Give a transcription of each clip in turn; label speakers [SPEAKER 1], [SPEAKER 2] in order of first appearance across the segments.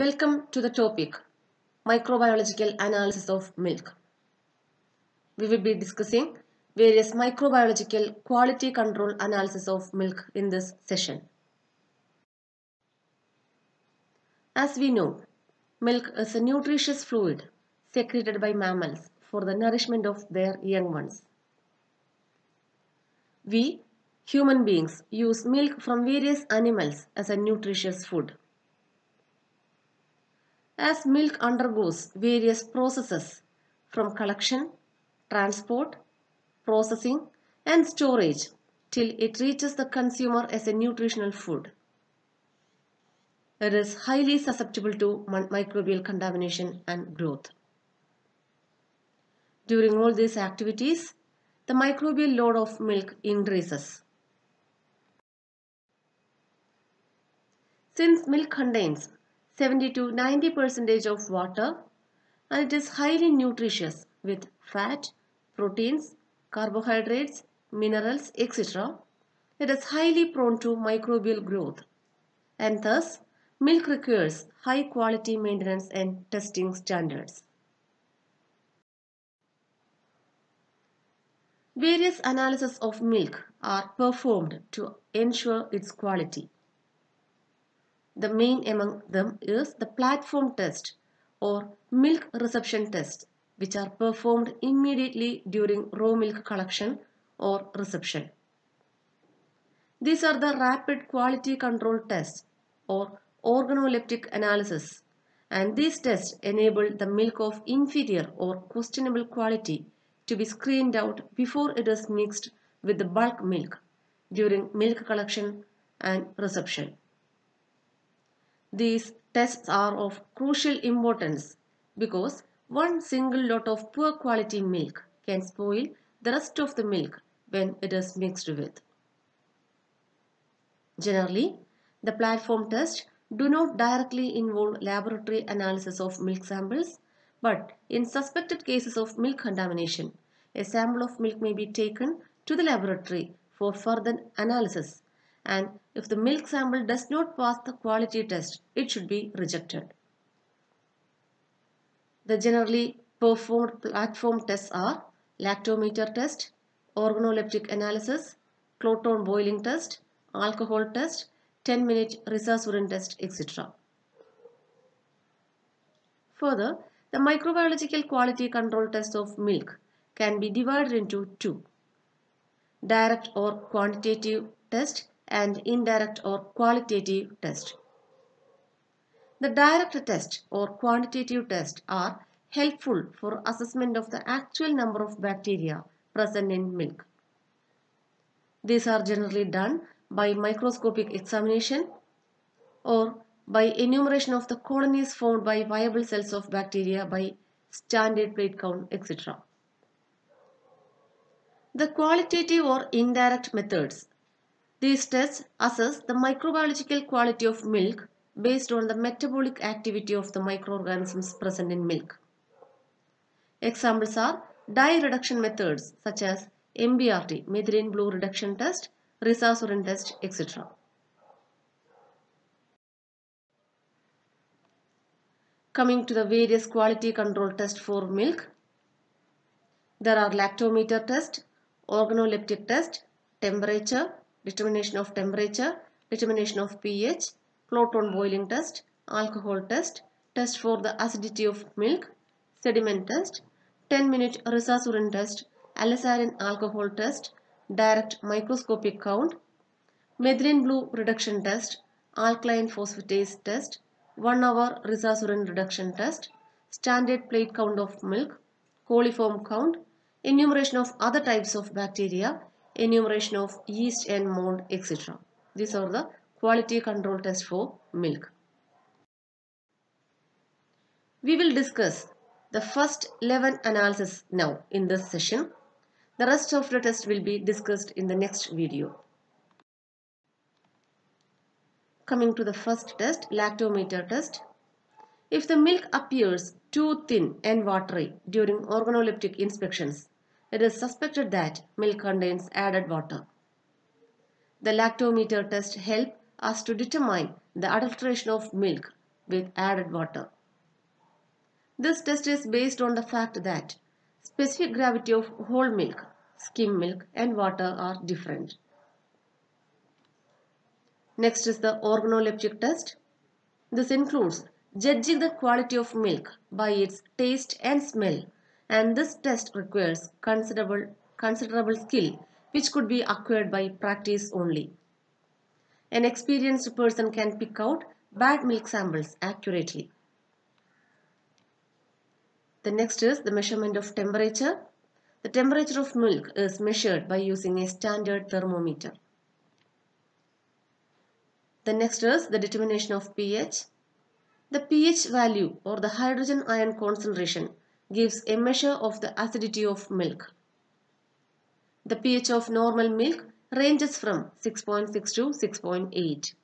[SPEAKER 1] Welcome to the topic Microbiological Analysis of Milk. We will be discussing various microbiological quality control analysis of milk in this session. As we know, milk is a nutritious fluid secreted by mammals for the nourishment of their young ones. We, human beings, use milk from various animals as a nutritious food. As milk undergoes various processes from collection, transport, processing and storage till it reaches the consumer as a nutritional food. It is highly susceptible to microbial contamination and growth. During all these activities, the microbial load of milk increases. Since milk contains 70 to 90 percentage of water and it is highly nutritious with fat, proteins, carbohydrates, minerals, etc. It is highly prone to microbial growth and thus milk requires high quality maintenance and testing standards. Various analyses of milk are performed to ensure its quality. The main among them is the platform test or milk reception test which are performed immediately during raw milk collection or reception. These are the rapid quality control tests or organoleptic analysis and these tests enable the milk of inferior or questionable quality to be screened out before it is mixed with the bulk milk during milk collection and reception. These tests are of crucial importance because one single lot of poor quality milk can spoil the rest of the milk when it is mixed with. Generally, the platform tests do not directly involve laboratory analysis of milk samples, but in suspected cases of milk contamination, a sample of milk may be taken to the laboratory for further analysis and if the milk sample does not pass the quality test, it should be rejected. The generally performed platform tests are lactometer test, organoleptic analysis, Clot-on boiling test, alcohol test, 10 minute urine test, etc. Further, the microbiological quality control test of milk can be divided into two. Direct or quantitative test and indirect or qualitative test. The direct test or quantitative test are helpful for assessment of the actual number of bacteria present in milk. These are generally done by microscopic examination or by enumeration of the colonies formed by viable cells of bacteria by standard plate count etc. The qualitative or indirect methods these tests assess the microbiological quality of milk based on the metabolic activity of the microorganisms present in milk. Examples are dye reduction methods such as MBRT, methylene blue reduction test, resazurin test, etc. Coming to the various quality control tests for milk, there are lactometer test, organoleptic test, temperature, determination of temperature, determination of pH, Clot-on boiling test, alcohol test, test for the acidity of milk, sediment test, 10 minute resazurin test, alizarin alcohol test, direct microscopic count, methylene blue reduction test, alkaline phosphatase test, 1 hour resazurin reduction test, standard plate count of milk, coliform count, enumeration of other types of bacteria, enumeration of yeast and mold, etc. These are the quality control tests for milk. We will discuss the first 11 analysis now in this session. The rest of the test will be discussed in the next video. Coming to the first test, lactometer test. If the milk appears too thin and watery during organoleptic inspections, it is suspected that milk contains added water. The lactometer test helps us to determine the adulteration of milk with added water. This test is based on the fact that specific gravity of whole milk, skim milk and water are different. Next is the organoleptic test. This includes judging the quality of milk by its taste and smell and this test requires considerable, considerable skill which could be acquired by practice only. An experienced person can pick out bad milk samples accurately. The next is the measurement of temperature. The temperature of milk is measured by using a standard thermometer. The next is the determination of pH. The pH value or the hydrogen ion concentration gives a measure of the acidity of milk. The pH of normal milk ranges from 6.6 to 6.8.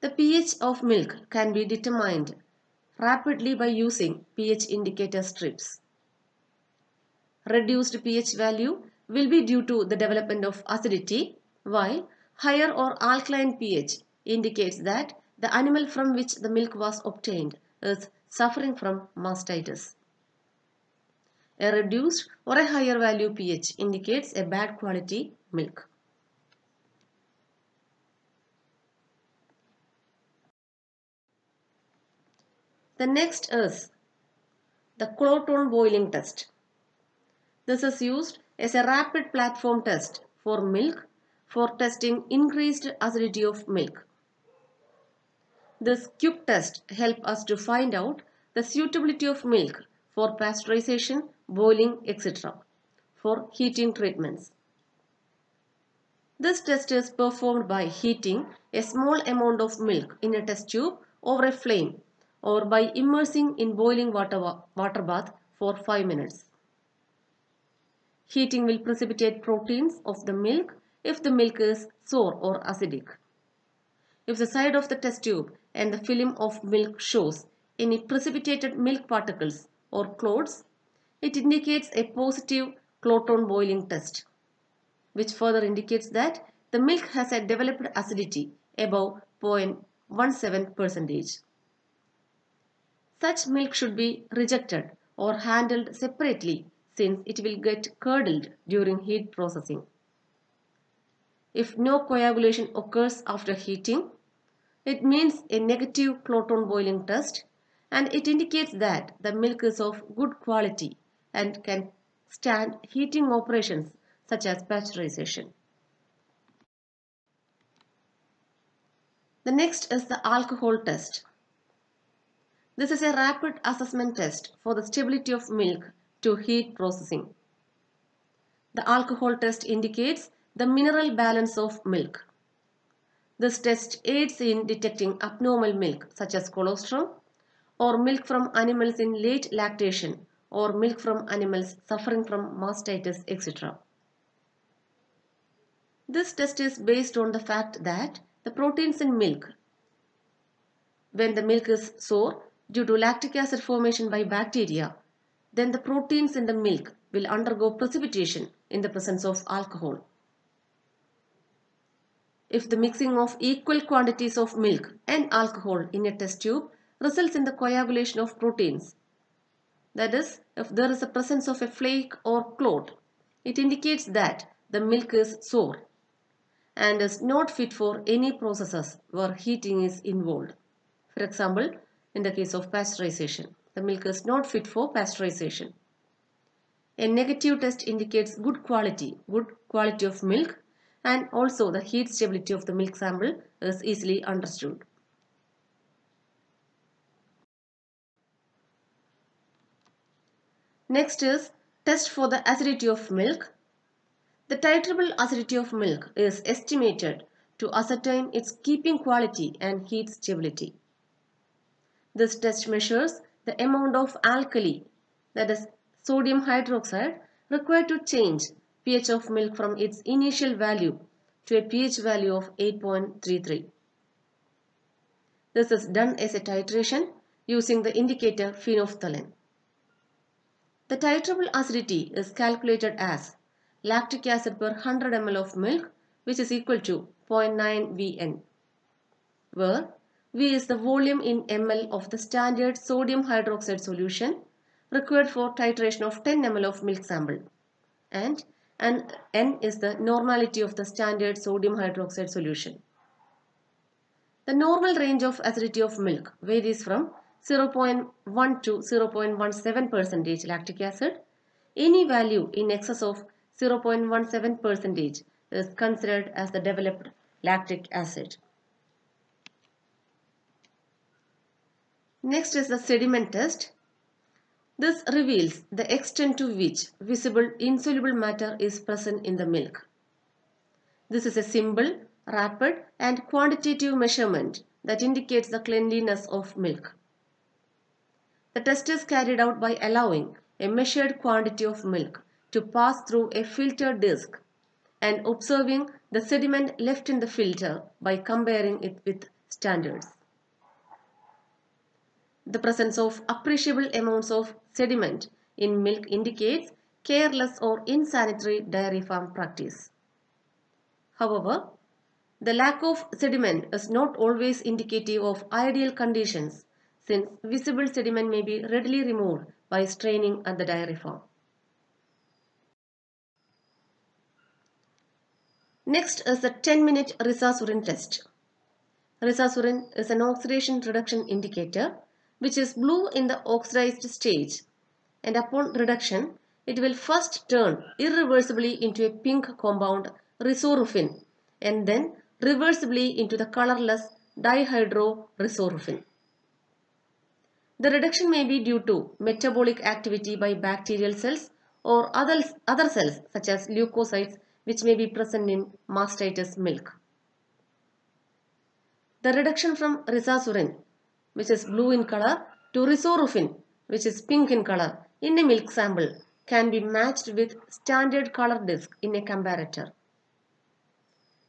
[SPEAKER 1] The pH of milk can be determined rapidly by using pH indicator strips. Reduced pH value will be due to the development of acidity while Higher or alkaline pH indicates that the animal from which the milk was obtained is suffering from mastitis. A reduced or a higher value pH indicates a bad quality milk. The next is the Clot-on boiling test. This is used as a rapid platform test for milk for testing increased acidity of milk. This quick test helps us to find out the suitability of milk for pasteurization, boiling, etc. for heating treatments. This test is performed by heating a small amount of milk in a test tube over a flame or by immersing in boiling water, water bath for 5 minutes. Heating will precipitate proteins of the milk if the milk is sour or acidic. If the side of the test tube and the film of milk shows any precipitated milk particles or clots, it indicates a positive Clot-on boiling test, which further indicates that the milk has a developed acidity above 0.17 percentage. Such milk should be rejected or handled separately since it will get curdled during heat processing. If no coagulation occurs after heating, it means a negative Clot-on boiling test and it indicates that the milk is of good quality and can stand heating operations such as pasteurization. The next is the alcohol test. This is a rapid assessment test for the stability of milk to heat processing. The alcohol test indicates the mineral balance of milk. This test aids in detecting abnormal milk such as colostrum or milk from animals in late lactation or milk from animals suffering from mastitis etc. This test is based on the fact that the proteins in milk when the milk is sour due to lactic acid formation by bacteria then the proteins in the milk will undergo precipitation in the presence of alcohol if the mixing of equal quantities of milk and alcohol in a test tube results in the coagulation of proteins. That is, if there is a presence of a flake or clot, it indicates that the milk is sour and is not fit for any processes where heating is involved. For example, in the case of pasteurization, the milk is not fit for pasteurization. A negative test indicates good quality, good quality of milk and also the heat stability of the milk sample is easily understood. Next is test for the acidity of milk. The titrable acidity of milk is estimated to ascertain its keeping quality and heat stability. This test measures the amount of alkali that is sodium hydroxide required to change pH of milk from its initial value to a pH value of 8.33. This is done as a titration using the indicator phenolphthalein. The titrable acidity is calculated as lactic acid per 100 ml of milk which is equal to 0.9 Vn where V is the volume in ml of the standard sodium hydroxide solution required for titration of 10 ml of milk sample and, and N is the normality of the standard sodium hydroxide solution. The normal range of acidity of milk varies from 0.1 to 0.17 percentage lactic acid. Any value in excess of 0.17 percentage is considered as the developed lactic acid. Next is the sediment test. This reveals the extent to which visible insoluble matter is present in the milk. This is a simple, rapid and quantitative measurement that indicates the cleanliness of milk. The test is carried out by allowing a measured quantity of milk to pass through a filter disc and observing the sediment left in the filter by comparing it with standards. The presence of appreciable amounts of sediment in milk indicates careless or insanitary dairy farm practice. However, the lack of sediment is not always indicative of ideal conditions since visible sediment may be readily removed by straining at the farm. Next is the 10 minute Resazurin test. Resazurin is an oxidation reduction indicator which is blue in the oxidized stage and upon reduction it will first turn irreversibly into a pink compound resorufin and then reversibly into the colorless dihydroresorufin. The reduction may be due to metabolic activity by bacterial cells or other, other cells such as leukocytes which may be present in mastitis milk. The reduction from resazurin which is blue in color to resorufin which is pink in color in a milk sample can be matched with standard color disc in a comparator.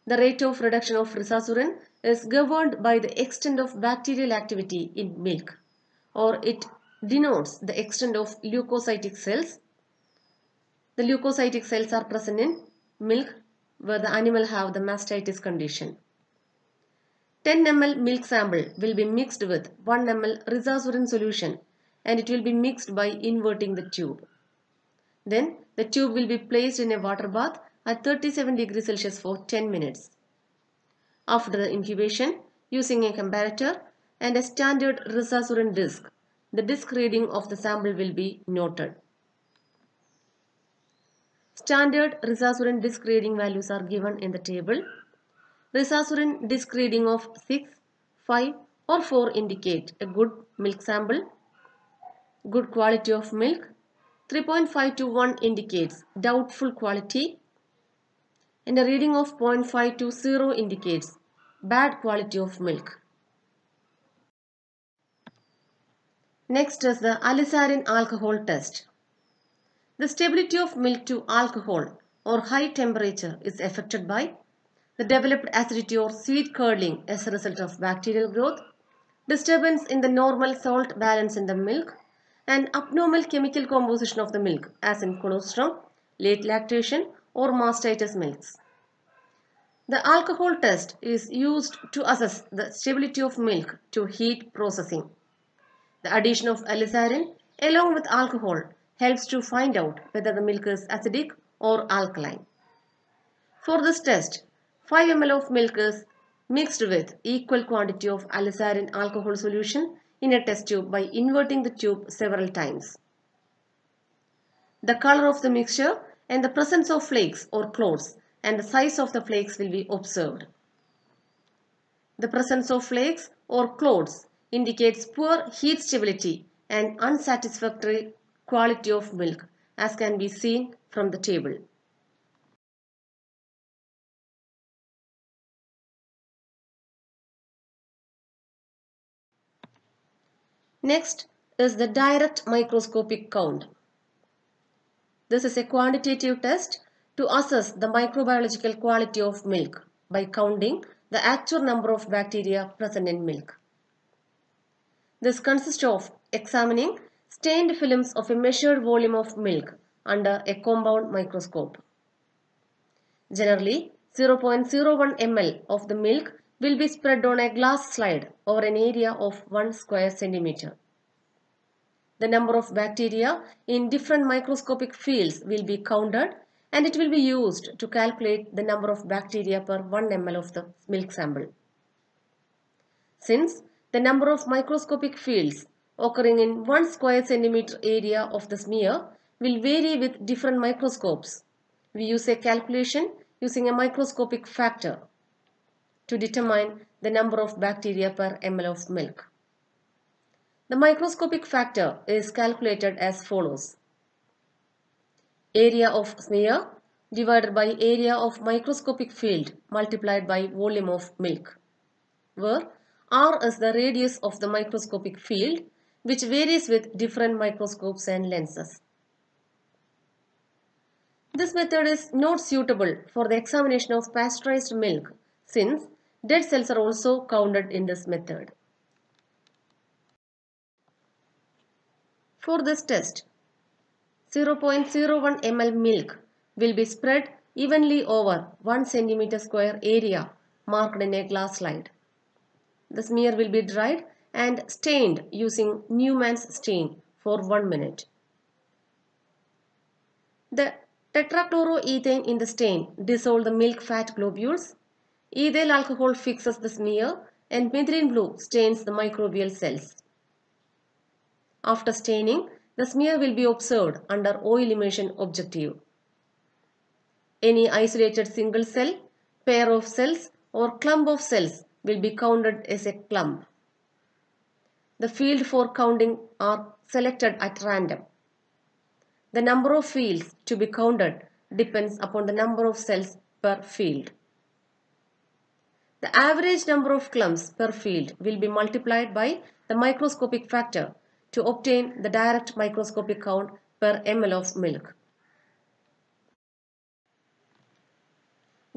[SPEAKER 1] The rate of reduction of resazurin is governed by the extent of bacterial activity in milk or it denotes the extent of leukocytic cells. The leukocytic cells are present in milk where the animal have the mastitis condition. 10 ml milk sample will be mixed with 1 ml resazurin solution and it will be mixed by inverting the tube. Then the tube will be placed in a water bath at 37 degrees Celsius for 10 minutes. After the incubation, using a comparator and a standard resazurin disc, the disc reading of the sample will be noted. Standard resazurin disc reading values are given in the table. Resazurin disc reading of 6, 5 or 4 indicate a good milk sample, good quality of milk. 3.5 to 1 indicates doubtful quality and a reading of 0.5 to 0 indicates bad quality of milk. Next is the alizarin alcohol test. The stability of milk to alcohol or high temperature is affected by the developed acidity or sweet curdling as a result of bacterial growth, disturbance in the normal salt balance in the milk, and abnormal chemical composition of the milk as in colostrum, late lactation or mastitis milks. The alcohol test is used to assess the stability of milk to heat processing. The addition of alizarin along with alcohol helps to find out whether the milk is acidic or alkaline. For this test, 5 ml of milk is mixed with equal quantity of alizarin alcohol solution in a test tube by inverting the tube several times. The color of the mixture and the presence of flakes or clots and the size of the flakes will be observed. The presence of flakes or clots indicates poor heat stability and unsatisfactory quality of milk as can be seen from the table. Next is the direct microscopic count. This is a quantitative test to assess the microbiological quality of milk by counting the actual number of bacteria present in milk. This consists of examining stained films of a measured volume of milk under a compound microscope. Generally, 0.01 ml of the milk will be spread on a glass slide over an area of 1 square centimeter. The number of bacteria in different microscopic fields will be counted and it will be used to calculate the number of bacteria per 1 ml of the milk sample. Since the number of microscopic fields occurring in 1 square centimeter area of the smear will vary with different microscopes. We use a calculation using a microscopic factor to determine the number of bacteria per ml of milk. The microscopic factor is calculated as follows. Area of smear divided by area of microscopic field multiplied by volume of milk, where R is the radius of the microscopic field which varies with different microscopes and lenses. This method is not suitable for the examination of pasteurized milk since dead cells are also counted in this method. For this test, 0.01 ml milk will be spread evenly over 1 cm square area marked in a glass slide. The smear will be dried and stained using Newman's stain for 1 minute. The tetrachloroethane in the stain dissolve the milk fat globules. Ethyl alcohol fixes the smear and methylene blue stains the microbial cells. After staining, the smear will be observed under oil immersion objective. Any isolated single cell, pair of cells or clump of cells will be counted as a clump. The field for counting are selected at random. The number of fields to be counted depends upon the number of cells per field. The average number of clumps per field will be multiplied by the microscopic factor to obtain the direct microscopic count per ml of milk.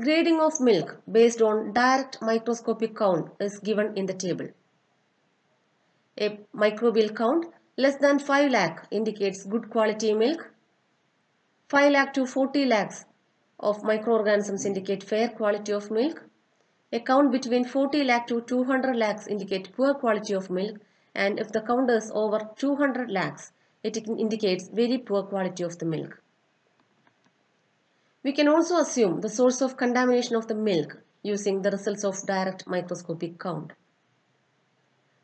[SPEAKER 1] Grading of milk based on direct microscopic count is given in the table. A microbial count less than 5 lakh indicates good quality milk. 5 lakh to 40 lakhs of microorganisms indicate fair quality of milk. A count between 40 lakh to 200 lakhs indicate poor quality of milk and if the count is over 200 lakhs, it indicates very poor quality of the milk. We can also assume the source of contamination of the milk using the results of direct microscopic count.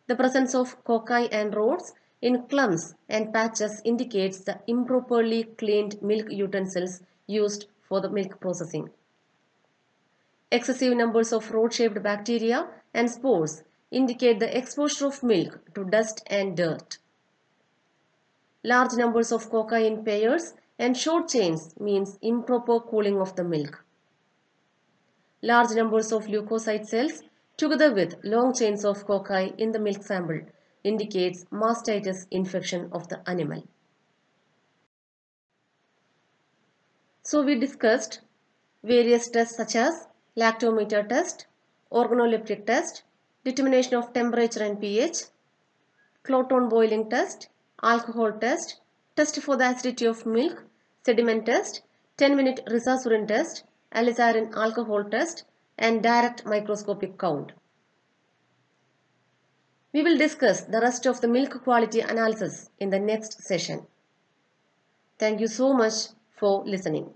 [SPEAKER 1] The presence of cocci and rods in clumps and patches indicates the improperly cleaned milk utensils used for the milk processing. Excessive numbers of rod-shaped bacteria and spores indicate the exposure of milk to dust and dirt. Large numbers of cocci in pairs and short chains means improper cooling of the milk. Large numbers of leukocyte cells together with long chains of cocci in the milk sample indicates mastitis infection of the animal. So we discussed various tests such as lactometer test, organoleptic test, determination of temperature and pH, Clot-on boiling test, alcohol test, test for the acidity of milk, sediment test, 10 minute resazurin test, alizarin alcohol test and direct microscopic count. We will discuss the rest of the milk quality analysis in the next session. Thank you so much for listening.